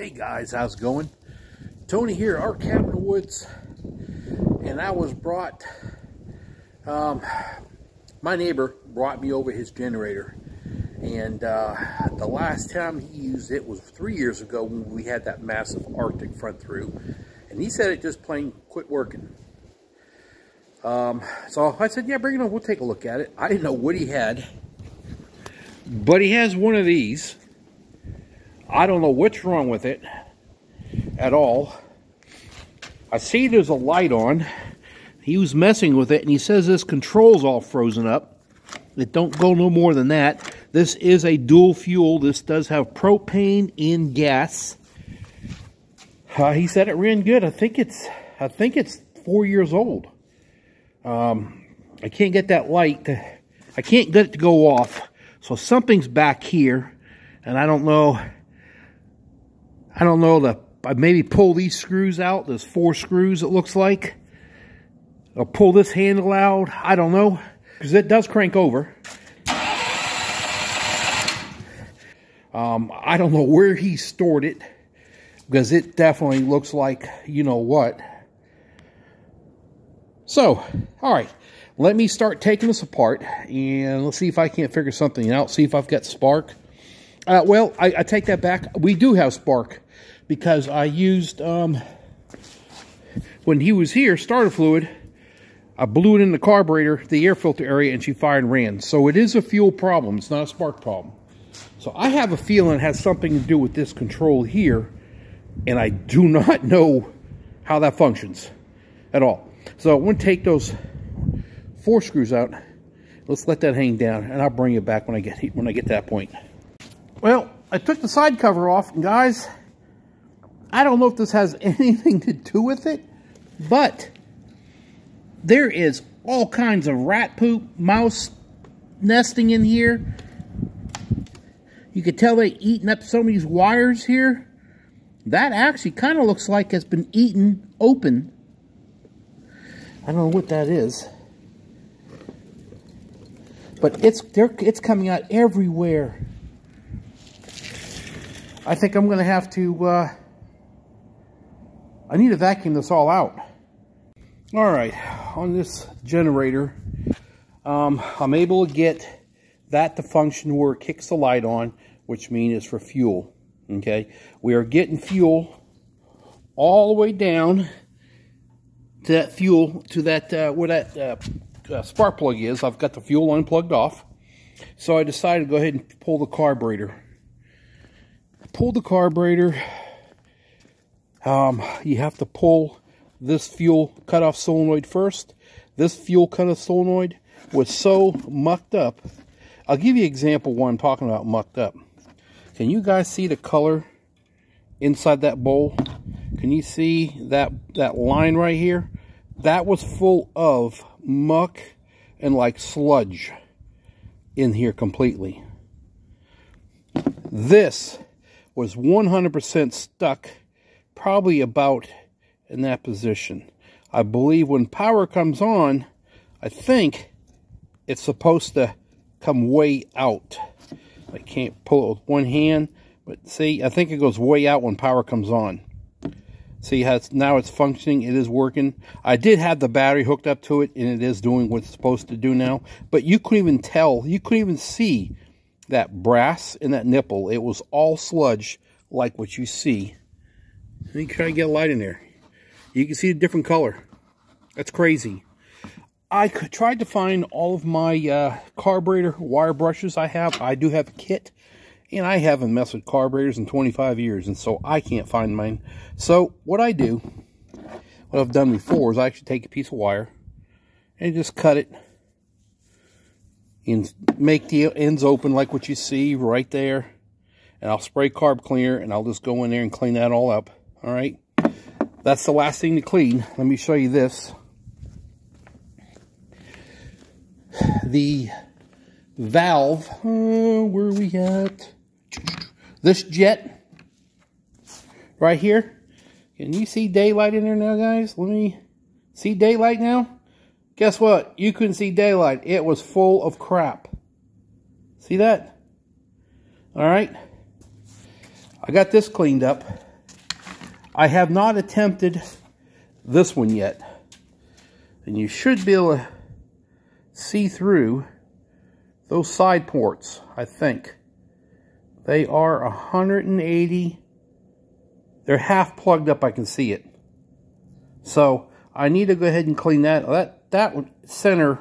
Hey guys, how's it going? Tony here, our cabin woods, and I was brought. Um, my neighbor brought me over his generator, and uh, the last time he used it was three years ago when we had that massive Arctic front through, and he said it just plain quit working. Um, so I said, "Yeah, bring it on. We'll take a look at it." I didn't know what he had, but he has one of these I don't know what's wrong with it at all. I see there's a light on. He was messing with it, and he says this control's all frozen up. It don't go no more than that. This is a dual fuel. This does have propane and gas. Uh, he said it ran good. I think it's I think it's four years old. Um, I can't get that light. To, I can't get it to go off. So something's back here, and I don't know I don't know, the maybe pull these screws out. There's four screws, it looks like. I'll pull this handle out. I don't know, because it does crank over. Um, I don't know where he stored it, because it definitely looks like you know what. So, all right, let me start taking this apart, and let's see if I can't figure something out, see if I've got spark. Uh, well, I, I, take that back. We do have spark because I used, um, when he was here, starter fluid. I blew it in the carburetor, the air filter area, and she fired and ran. So it is a fuel problem. It's not a spark problem. So I have a feeling it has something to do with this control here. And I do not know how that functions at all. So I'm going to take those four screws out. Let's let that hang down, and I'll bring it back when I get when I get to that point. Well, I took the side cover off, and guys, I don't know if this has anything to do with it, but there is all kinds of rat poop, mouse nesting in here. You can tell they eaten up some of these wires here. That actually kind of looks like it's been eaten open. I don't know what that is. But it's there it's coming out everywhere. I think I'm going to have to, uh, I need to vacuum this all out. All right, on this generator, um, I'm able to get that to function where it kicks the light on, which means it's for fuel, okay? We are getting fuel all the way down to that fuel, to that, uh, where that uh, uh, spark plug is. I've got the fuel unplugged off. So I decided to go ahead and pull the carburetor pull the carburetor. Um, you have to pull this fuel cutoff solenoid first. This fuel cutoff solenoid was so mucked up. I'll give you an example why I'm talking about mucked up. Can you guys see the color inside that bowl? Can you see that, that line right here? That was full of muck and like sludge in here completely. This was 100% stuck, probably about in that position. I believe when power comes on, I think it's supposed to come way out. I can't pull it with one hand, but see, I think it goes way out when power comes on. See how it's, now it's functioning, it is working. I did have the battery hooked up to it, and it is doing what it's supposed to do now. But you couldn't even tell, you couldn't even see that brass in that nipple. It was all sludge like what you see. Let me try to get a light in there. You can see a different color. That's crazy. I tried to find all of my uh, carburetor wire brushes I have. I do have a kit, and I haven't messed with carburetors in 25 years, and so I can't find mine. So what I do, what I've done before, is I actually take a piece of wire and just cut it and make the ends open like what you see right there. And I'll spray carb cleaner and I'll just go in there and clean that all up. All right. That's the last thing to clean. Let me show you this. The valve, uh, where are we at? This jet right here. Can you see daylight in there now, guys? Let me see daylight now. Guess what? You couldn't see daylight. It was full of crap. See that? All right. I got this cleaned up. I have not attempted this one yet. And you should be able to see through those side ports, I think. They are 180. They're half plugged up, I can see it. So I need to go ahead and clean that. That, that center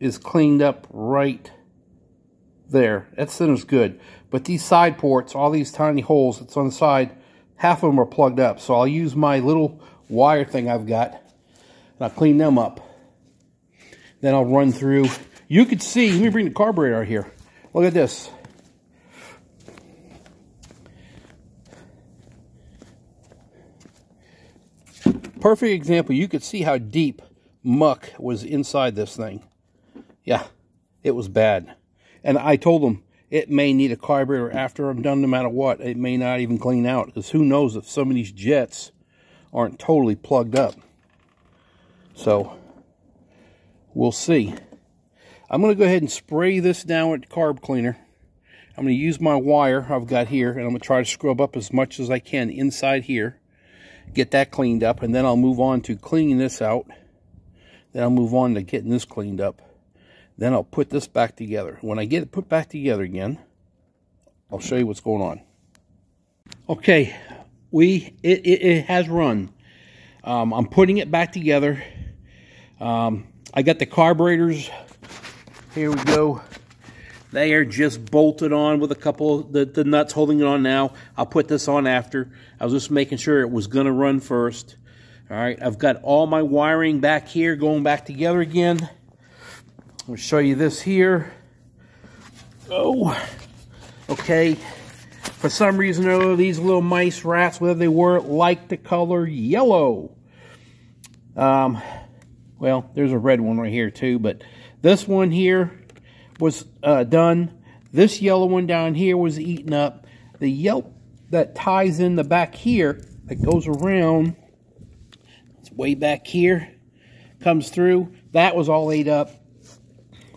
is cleaned up right there. That center's good. But these side ports, all these tiny holes that's on the side, half of them are plugged up. So I'll use my little wire thing I've got, and I'll clean them up. Then I'll run through. You could see, let me bring the carburetor out here. Look at this. Perfect example. You could see how deep muck was inside this thing. Yeah, it was bad. And I told them it may need a carburetor after I'm done no matter what. It may not even clean out because who knows if some of these jets aren't totally plugged up. So, we'll see. I'm going to go ahead and spray this down with carb cleaner. I'm going to use my wire I've got here, and I'm going to try to scrub up as much as I can inside here. Get that cleaned up, and then I'll move on to cleaning this out. Then I'll move on to getting this cleaned up. Then I'll put this back together. When I get it put back together again, I'll show you what's going on. Okay, we it, it, it has run. Um, I'm putting it back together. Um, I got the carburetors. Here we go. They are just bolted on with a couple the, the nuts holding it on now. I'll put this on after. I was just making sure it was going to run first. All right, I've got all my wiring back here going back together again. I'll show you this here. Oh, okay. For some reason or other, these little mice, rats, whatever they were, like the color yellow. Um, well, there's a red one right here too, but this one here was uh, done. This yellow one down here was eaten up. The yelp that ties in the back here, that goes around, way back here, comes through. That was all ate up.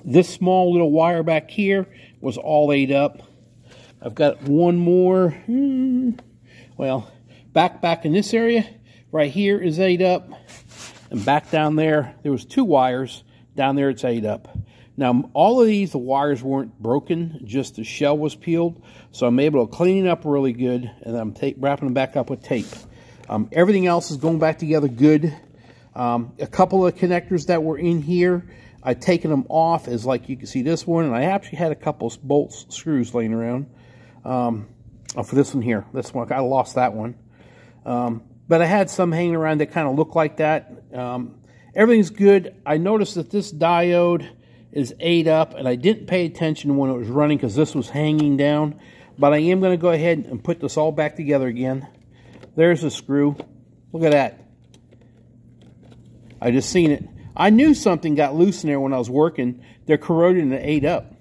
This small little wire back here was all ate up. I've got one more. Hmm, well, back back in this area, right here is ate up. And back down there, there was two wires. Down there, it's ate up. Now, all of these, the wires weren't broken, just the shell was peeled. So I'm able to clean it up really good, and I'm wrapping them back up with tape. Um, everything else is going back together good. Um, a couple of connectors that were in here, I've taken them off as like you can see this one, and I actually had a couple bolts, screws laying around. Um, oh, for this one here, this one, I lost that one. Um, but I had some hanging around that kind of look like that. Um, everything's good. I noticed that this diode is ate up, and I didn't pay attention when it was running because this was hanging down. But I am going to go ahead and put this all back together again. There's a screw. Look at that. I just seen it. I knew something got loose in there when I was working. They're corroded and ate up.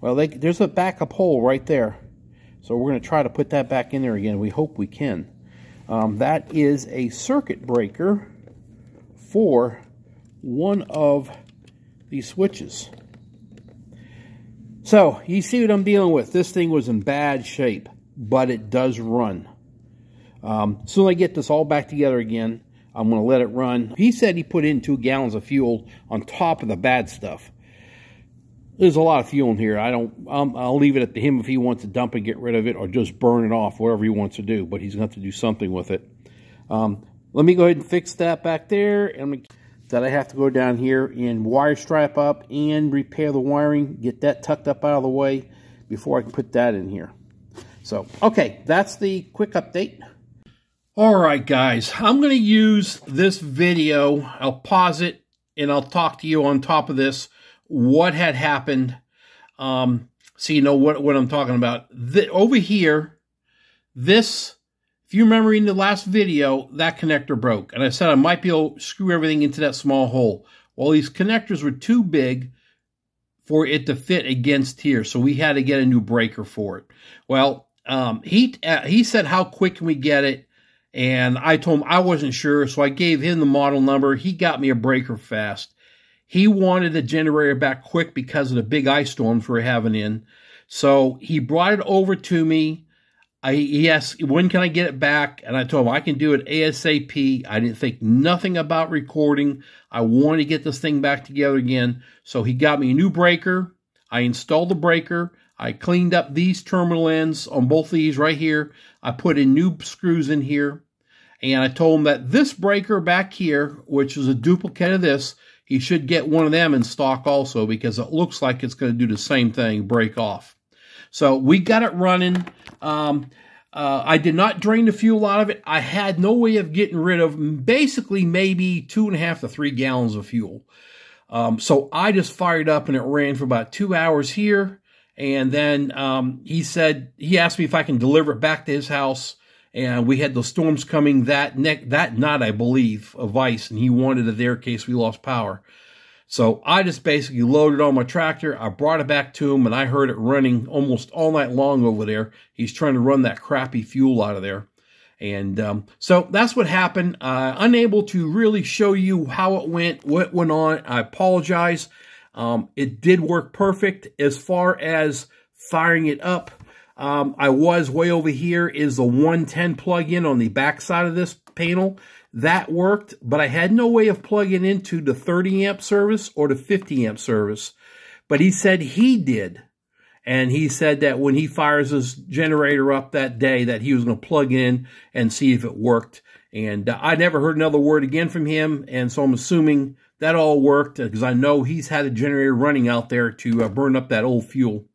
Well, they, there's a backup hole right there. So we're going to try to put that back in there again. We hope we can. Um, that is a circuit breaker for one of these switches. So, you see what I'm dealing with. This thing was in bad shape, but it does run. Um, soon I get this all back together again, I'm going to let it run. He said he put in two gallons of fuel on top of the bad stuff. There's a lot of fuel in here. I don't. Um, I'll leave it up to him if he wants to dump and get rid of it, or just burn it off, whatever he wants to do. But he's going to have to do something with it. Um, let me go ahead and fix that back there, and that I have to go down here and wire strap up and repair the wiring, get that tucked up out of the way before I can put that in here. So, okay, that's the quick update. All right, guys, I'm going to use this video. I'll pause it and I'll talk to you on top of this what had happened um, so you know what, what I'm talking about. The, over here, this, if you remember in the last video, that connector broke. And I said I might be able to screw everything into that small hole. Well, these connectors were too big for it to fit against here. So we had to get a new breaker for it. Well, um, he, uh, he said, how quick can we get it? And I told him I wasn't sure, so I gave him the model number. He got me a breaker fast. He wanted the generator back quick because of the big ice storms we're having in. So he brought it over to me. I, he asked, when can I get it back? And I told him I can do it ASAP. I didn't think nothing about recording. I wanted to get this thing back together again. So he got me a new breaker. I installed the breaker. I cleaned up these terminal ends on both these right here. I put in new screws in here. And I told him that this breaker back here, which is a duplicate of this, he should get one of them in stock also because it looks like it's going to do the same thing, break off. So we got it running. Um, uh, I did not drain the fuel out of it. I had no way of getting rid of basically maybe two and a half to three gallons of fuel. Um, so I just fired up and it ran for about two hours here. And then um, he said, he asked me if I can deliver it back to his house and we had the storms coming that neck that night, I believe, of ice, and he wanted it there in case we lost power. So I just basically loaded on my tractor. I brought it back to him, and I heard it running almost all night long over there. He's trying to run that crappy fuel out of there. And um, so that's what happened. Uh, unable to really show you how it went, what went on. I apologize. Um, it did work perfect as far as firing it up. Um, I was way over here is the 110 plug-in on the back side of this panel. That worked, but I had no way of plugging into the 30 amp service or the 50 amp service. But he said he did. And he said that when he fires his generator up that day that he was going to plug in and see if it worked. And uh, I never heard another word again from him. And so I'm assuming that all worked because I know he's had a generator running out there to uh, burn up that old fuel.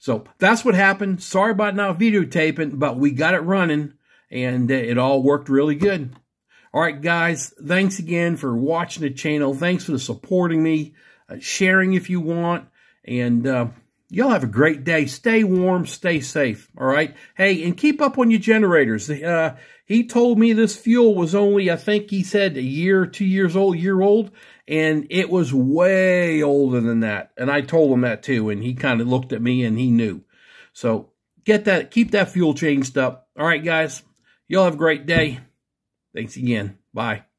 So that's what happened. Sorry about not videotaping, but we got it running and it all worked really good. All right, guys, thanks again for watching the channel. Thanks for supporting me, uh, sharing if you want, and uh, y'all have a great day. Stay warm, stay safe, all right? Hey, and keep up on your generators. Uh, he told me this fuel was only, I think he said a year, two years old, year old, and it was way older than that. And I told him that too, and he kind of looked at me and he knew. So get that, keep that fuel changed up. All right, guys, y'all have a great day. Thanks again. Bye.